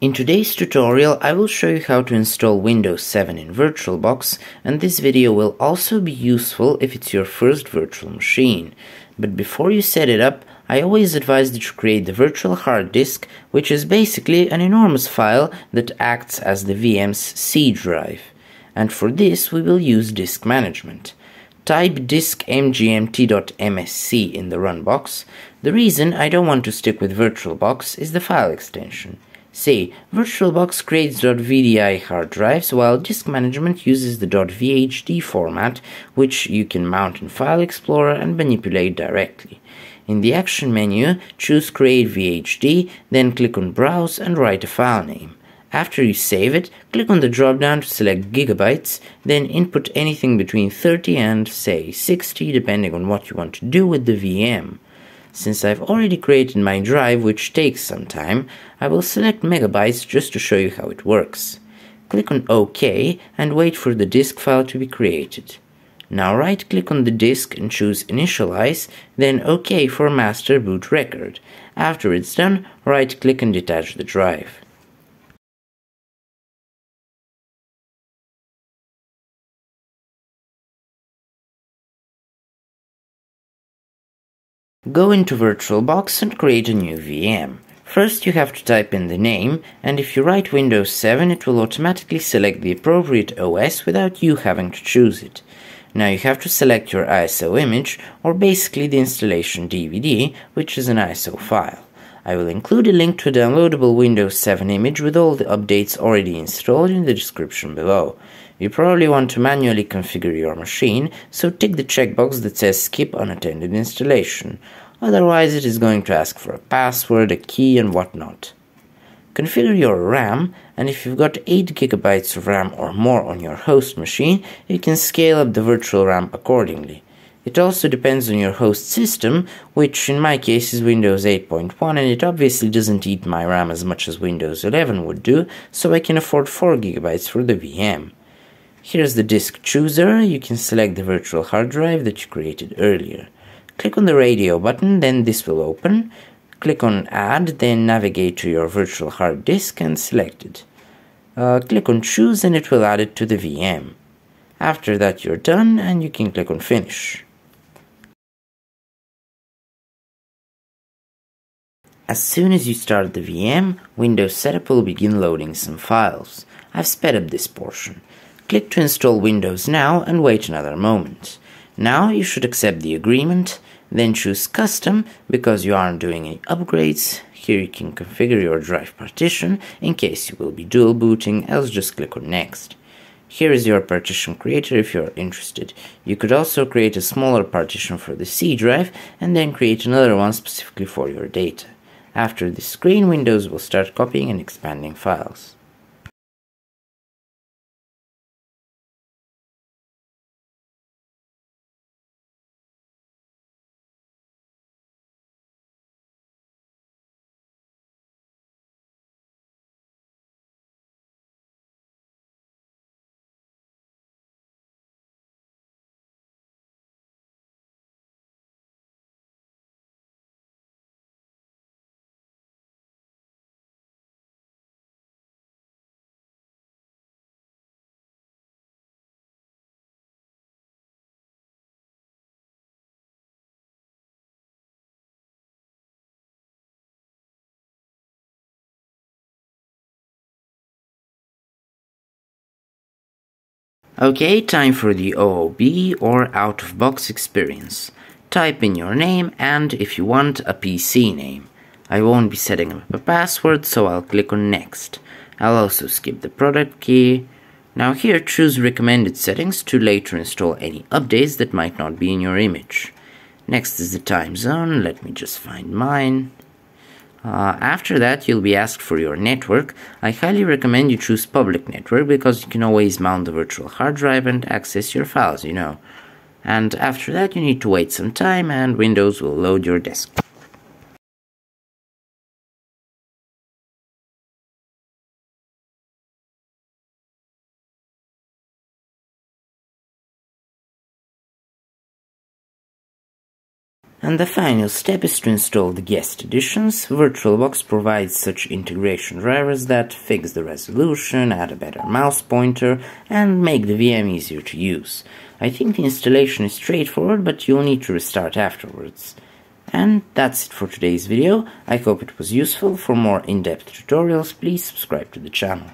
In today's tutorial I will show you how to install Windows 7 in VirtualBox and this video will also be useful if it's your first virtual machine. But before you set it up, I always advise that you create the virtual hard disk, which is basically an enormous file that acts as the VM's C drive. And for this we will use disk management. Type diskmgmt.msc in the run box. The reason I don't want to stick with VirtualBox is the file extension. Say, VirtualBox creates .vdi hard drives while disk management uses the .vhd format which you can mount in File Explorer and manipulate directly. In the action menu, choose Create VHD, then click on Browse and write a file name. After you save it, click on the drop-down to select gigabytes, then input anything between 30 and, say, 60 depending on what you want to do with the VM. Since I've already created my drive, which takes some time, I will select megabytes just to show you how it works. Click on OK and wait for the disk file to be created. Now right click on the disk and choose Initialize, then OK for Master Boot Record. After it's done, right click and detach the drive. Go into VirtualBox and create a new VM. First you have to type in the name, and if you write Windows 7 it will automatically select the appropriate OS without you having to choose it. Now you have to select your ISO image, or basically the installation DVD, which is an ISO file. I will include a link to a downloadable Windows 7 image with all the updates already installed in the description below. You probably want to manually configure your machine, so tick the checkbox that says skip unattended installation. Otherwise it is going to ask for a password, a key and whatnot. Configure your RAM and if you've got 8 GB of RAM or more on your host machine, you can scale up the virtual RAM accordingly. It also depends on your host system, which in my case is Windows 8.1 and it obviously doesn't eat my RAM as much as Windows 11 would do, so I can afford 4 GB for the VM. Here's the disk chooser, you can select the virtual hard drive that you created earlier. Click on the radio button, then this will open. Click on add, then navigate to your virtual hard disk and select it. Uh, click on choose and it will add it to the VM. After that you're done and you can click on finish. As soon as you start the VM, Windows Setup will begin loading some files. I've sped up this portion. Click to install Windows now and wait another moment. Now you should accept the agreement, then choose Custom because you aren't doing any upgrades. Here you can configure your drive partition in case you will be dual booting, else just click on Next. Here is your partition creator if you're interested. You could also create a smaller partition for the C drive and then create another one specifically for your data. After this screen, Windows will start copying and expanding files. Okay, time for the OOB or out of box experience. Type in your name and, if you want, a PC name. I won't be setting up a password, so I'll click on Next. I'll also skip the product key. Now here choose recommended settings to later install any updates that might not be in your image. Next is the time zone, let me just find mine. Uh, after that, you'll be asked for your network. I highly recommend you choose public network because you can always mount the virtual hard drive and access your files, you know. And after that, you need to wait some time and Windows will load your desktop. And the final step is to install the guest additions. VirtualBox provides such integration drivers that fix the resolution, add a better mouse pointer, and make the VM easier to use. I think the installation is straightforward, but you'll need to restart afterwards. And that's it for today's video. I hope it was useful. For more in-depth tutorials, please subscribe to the channel.